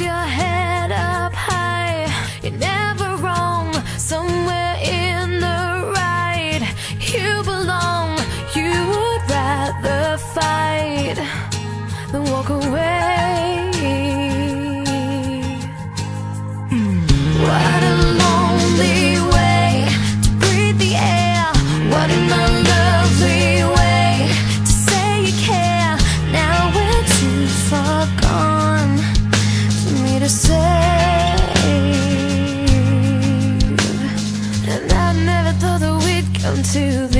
Hold head up high. You're never wrong. Somewhere in the you belong. You would rather fight than walk away. Save. And I never thought that we'd come to this.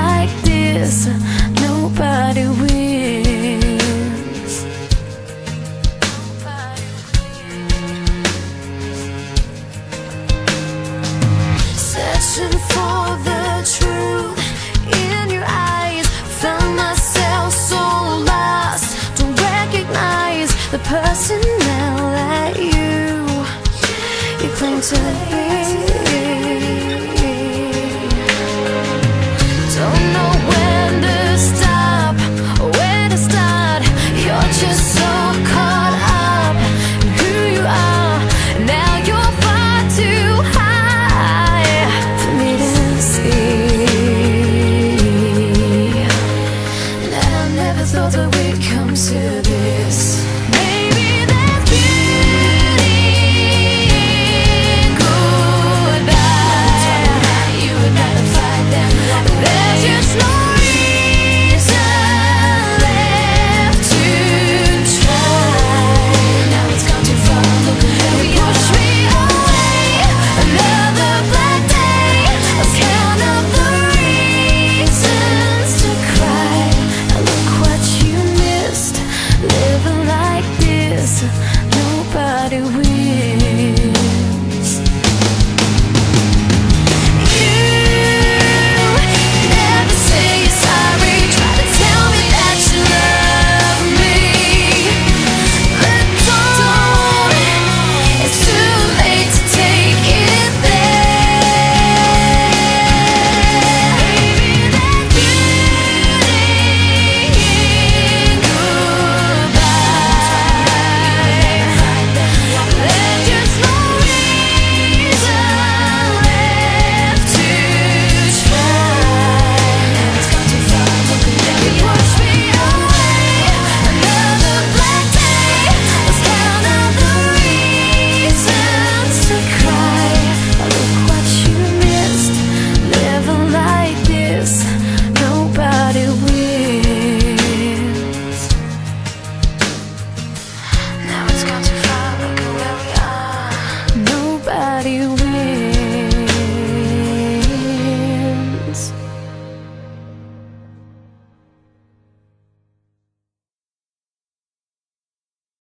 Like this, nobody wins. Searching for the truth in your eyes. Found myself so lost. Don't recognize the person now that you you claim to body will